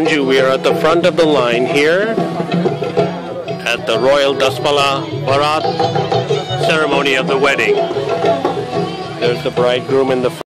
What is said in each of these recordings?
Sanju, we are at the front of the line here at the Royal Daspalla Baraat ceremony of the wedding. There's the bridegroom in the front.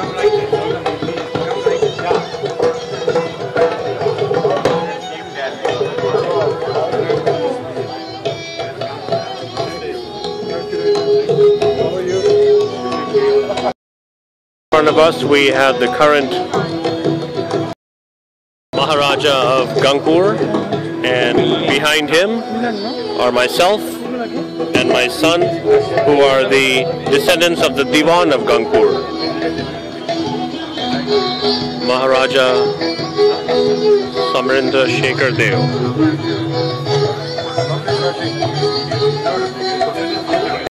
In front of us, we have the current Maharaja of Gangpur, and behind him are myself and my son, who are the descendants of the Diwan of Gangpur. Maharaja समरिंदर Shekhar Dev